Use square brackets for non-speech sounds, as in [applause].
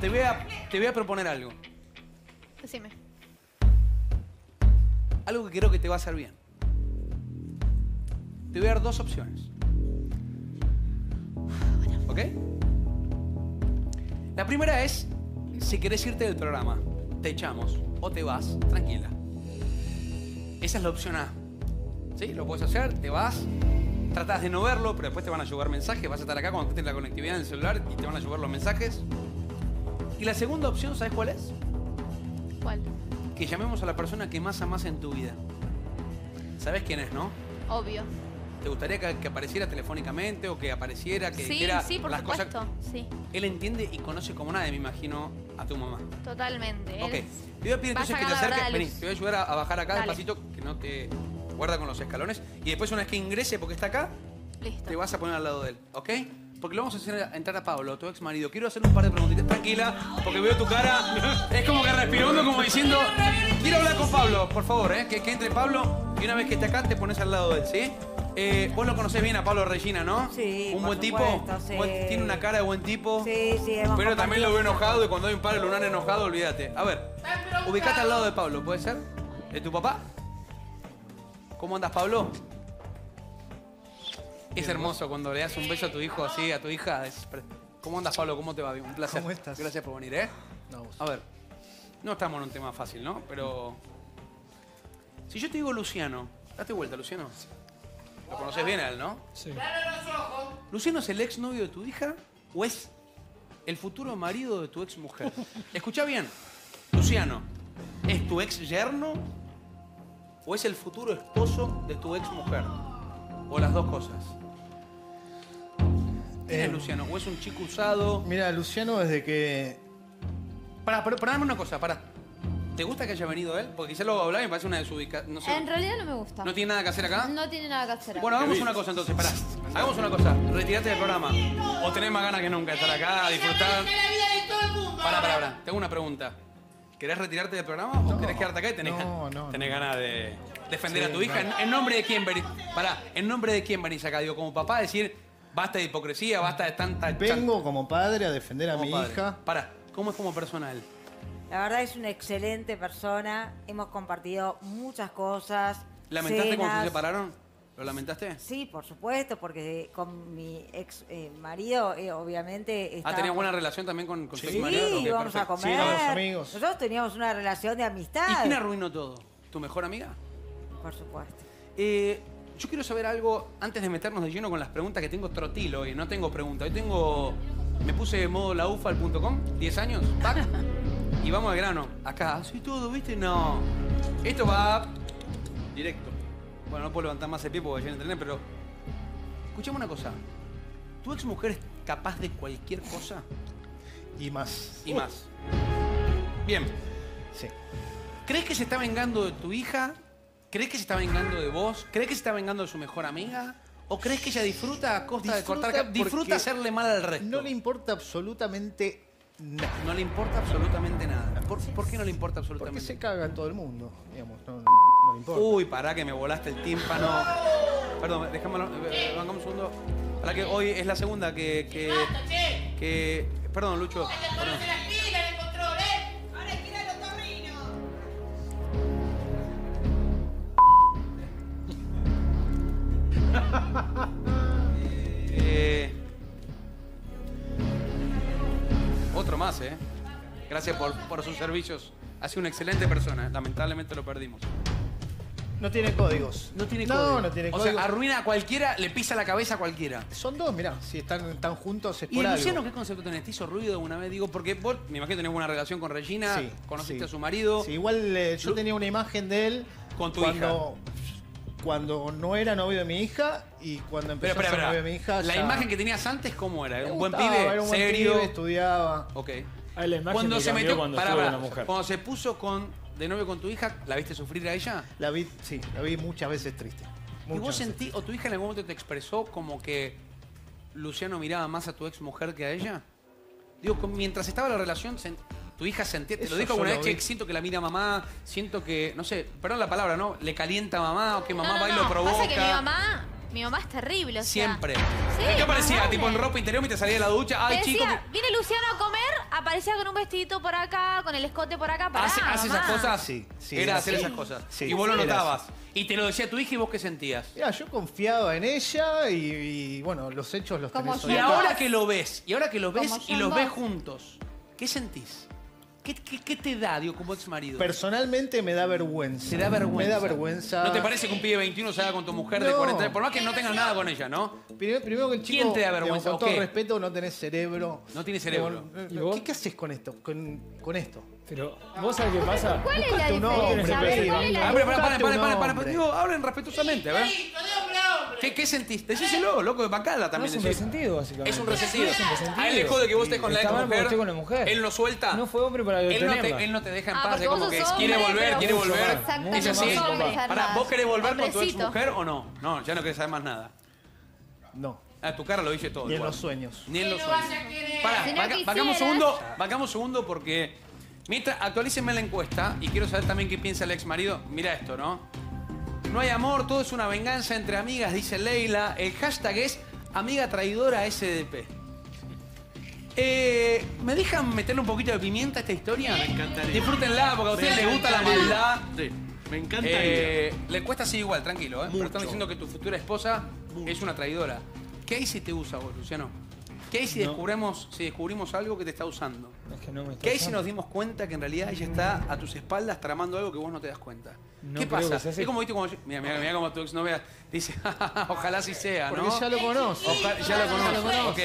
te voy a, te voy a proponer algo. Decime. Algo que creo que te va a hacer bien. Te voy a dar dos opciones. ¿Ok? La primera es, si querés irte del programa, te echamos o te vas, tranquila. Esa es la opción A. ¿Sí? Lo puedes hacer, te vas, tratas de no verlo, pero después te van a llegar mensajes, vas a estar acá cuando estés la conectividad en el celular y te van a llegar los mensajes. Y la segunda opción, ¿sabes cuál es? ¿Cuál? Que llamemos a la persona que más amas en tu vida. ¿Sabes quién es, no? Obvio. ¿Te gustaría que, que apareciera telefónicamente o que apareciera, que Sí, dijera sí, por las supuesto. cosas? Sí, Él entiende y conoce como nadie, me imagino, a tu mamá. totalmente. Ok. Él Te voy a pedir entonces que te acerques. Vení, te voy a ayudar a, a bajar acá Dale. despacito, que no te guarda con los escalones. Y después, una vez que ingrese, porque está acá, Listo. te vas a poner al lado de él, ¿ok? Porque lo vamos a hacer entrar a Pablo, tu ex marido. Quiero hacer un par de preguntitas. Tranquila, porque veo tu cara. [laughs] Es como que respirando, como diciendo. Quiero hablar con Pablo, por favor, ¿eh? Que, que entre Pablo y una vez que esté acá, te pones al lado de él, ¿sí? Eh, vos lo conocés bien a Pablo Regina, ¿no? Sí, Un por buen tipo. supuesto, sí. Buen- tiene una cara de buen tipo. Sí, sí, hemos Pero también lo veo enojado y cuando hay un padre lunar enojado, olvídate. A ver, ubicate al lado de Pablo, ¿puede ser? ¿De tu papá? ¿Cómo andas, Pablo? Es hermoso cuando le das un beso a tu hijo así, a tu hija. es ¿Cómo andas, Pablo? ¿Cómo te va? Un placer. ¿Cómo estás? Gracias por venir, ¿eh? No, vos. A ver, no estamos en un tema fácil, ¿no? Pero. Si yo te digo Luciano, date vuelta, Luciano. Lo conoces bien a él, ¿no? Sí. ¿Luciano es el ex novio de tu hija o es el futuro marido de tu ex mujer? [laughs] Escucha bien, Luciano, ¿es tu ex yerno o es el futuro esposo de tu ex mujer? O las dos cosas. ¿Quién es Eh, Luciano? ¿O es un chico usado? Mira, Luciano, desde que. Pará, pero, dame una cosa, pará. ¿Te gusta que haya venido él? Porque quizás lo hablar y me parece una desubicación. No sé. En realidad no me gusta. ¿No tiene nada que hacer acá? No tiene nada que hacer. Bueno, hagamos una cosa entonces, pará. Hagamos una cosa. Retirate del programa. O tenés más ganas que nunca de estar acá, a disfrutar. Pará, pará, pará. Tengo una pregunta. ¿Querés retirarte del programa o querés quedarte acá y tenés, No, no, tenés no. ganas de defender Sí, a tu hija? no. ¿En, en nombre de quién venís? Pará, ¿en nombre de quién venís acá? Digo, como papá, decir, basta de hipocresía, basta de tanta... Vengo como padre a defender a como mi padre. hija. Pará, ¿cómo es como persona él? La verdad es una excelente persona. Hemos compartido muchas cosas. ¿Lamentaste cuando se cenas. separaron? ¿Lo lamentaste? Sí, por supuesto, porque con mi ex eh, marido, eh, obviamente. Ah, ¿tenías buena relación también con, con tu Sí, ex Sí, marido? Ok, íbamos a comer. Sí, éramos amigos. Nosotros teníamos una relación de amistad. ¿Y quién arruinó todo? ¿Tu mejor amiga? Por supuesto. Eh, yo quiero saber algo antes de meternos de lleno con las preguntas que tengo trotilo hoy. No tengo preguntas. Hoy tengo. Me puse de modo laufal.com, 10 años, [laughs] y vamos al grano. Acá, así todo, ¿viste? No. Esto va directo. Bueno, no puedo levantar más el pie porque ya entrené, pero. Escuchame una cosa. ¿Tu ex mujer es capaz de cualquier cosa Y más. y más? Bien. Sí. ¿Crees que se está vengando de tu hija? ¿Crees que se está vengando de vos? ¿Crees que se está vengando de su mejor amiga? ¿O crees que ella disfruta a costa de cortar Disfruta porque hacerle mal al resto. No le importa absolutamente nada. No le importa absolutamente nada. ¿Por, por qué no le importa Porque absolutamente se nada? caga en todo el mundo. Digamos, no, no le importa. Uy, pará que me volaste el tímpano. Perdón, déjamelo. eh, un segundo. Para que hoy es la segunda que. que, que- perdón, Lucho. perdón. Otro más, ¿eh? Gracias por, por sus servicios. Ha sido una excelente persona. Lamentablemente lo perdimos. No tiene códigos. No tiene No, código. no tiene o código. sea, arruina a cualquiera, le pisa la cabeza a cualquiera. Son dos, mirá. Si están, están juntos es ¿Y por el algo. Luciano qué concepto tenés? ¿Te hizo ruido alguna vez? Digo, porque vos, me imagino que tenés buena relación con Regina, Sí, conociste sí. a su marido. Sí, igual eh, yo Lu- tenía una imagen de él Con tu cuando, cuando no era novio de mi hija y cuando Pero, empezó a ser espera. novio de mi hija. La ya imagen que tenías antes, ¿cómo era? ¿Era me un buen gustaba, pibe? Era un buen ¿Serio? pibe, estudiaba. Ok. Ah, la imagen Cuando se metió, cuando mujer. se puso con, de novio con tu hija, ¿la viste sufrir a ella? La vi, sí, la vi muchas veces triste. ¿Y vos veces. sentí, o tu hija en algún momento te expresó como que Luciano miraba más a tu ex mujer que a ella? Digo, mientras estaba la relación, tu hija sentía, te lo dijo alguna vez, che, vi. siento que la mira mamá, siento que, no sé, perdón la palabra, ¿no? Le calienta a mamá o que mamá no, no, va y no. lo provoca. Pasa que mi mamá, mi mamá es terrible, o sea, Siempre. Sí, ¿Qué más aparecía? vale. Tipo en ropa interior y te salía de la ducha. Ay, chico. que- viene Luciano a comer, aparecía con un vestidito por acá, con el escote por acá. Pará, ¿Hace, hace esas cosas? Sí, sí, Era hacer esas cosas. Sí, y vos lo notabas. Y te lo decía tu hija y vos qué sentías. Mira, yo confiaba en ella y, y, bueno, los hechos los Como tenés Y ahora que lo ves, y ahora que lo ves Como y los ves juntos, ¿qué sentís? ¿Qué, qué, qué te da, digo, como ex marido? Personalmente me da vergüenza. Te da vergüenza. Me da vergüenza. ¿No te parece que un pibe de 21 se haga con tu mujer de No. 40 Por más que no tengas nada con ella, ¿no? Primero, primero que el chico. ¿Quién te da digamos, vergüenza, Con todo qué? respeto, no tenés cerebro. No tiene cerebro. ¿Y vos? ¿Qué, qué haces con esto? Con, con esto. Pero, ¿vos sabés qué pasa? ¿Cuál es la Buscate un diferencia? hombre, A ver, baby. ¿cuál es la Ah, pero digo, hablen respetuosamente, a ver. ¿Qué, ¿Qué sentís? Decíselo, loco de bacala No también. es un decís. resentido, básicamente. Es un resentido. Es un resentido. A él le jode que vos estés con la Está ex mal porque mujer. estoy con la mujer. Él no suelta. No fue hombre para él no, te, él no te deja en Ah, paz. porque Es como vos que sos quiere hombre, volver, pero quiere mucho volver. más. Exactamente, Es así. Pará. ¿vos querés volver con tu ex Hombrecito. mujer o no? No, ya no querés saber más nada. No. A tu cara lo dice todo. Ni en igual. los sueños. Ni en los sueños. Pará, Si no vaca- vacamos un quisieras. segundo, vacamos un segundo porque. Mientras, actualícenme la encuesta y quiero saber también qué piensa el ex marido. Mira esto, ¿no? No hay amor, todo es una venganza entre amigas, dice Leila. El hashtag es amiga traidora SDP. Eh, ¿Me dejan meterle un poquito de pimienta a esta historia? Me encantaría. Disfrútenla porque a ustedes les gusta la maldad. Sí, me encantaría. Eh, le cuesta así igual, tranquilo, ¿eh? Pero están diciendo que tu futura esposa es una traidora. ¿Qué hay si te usa vos, Luciano? ¿Qué hay si, No. descubrimos, si descubrimos algo que te está usando? Es que no me está ¿Qué hay si nos dimos cuenta que en realidad ella está a tus espaldas tramando algo que vos no te das cuenta? No ¿Qué pasa? Es como, viste, como yo- mira, mira, mira como tu exnovia dice, [laughs] ojalá así sea, ¿no? Porque ya lo. Ojalá- ya lo conozco. Ok.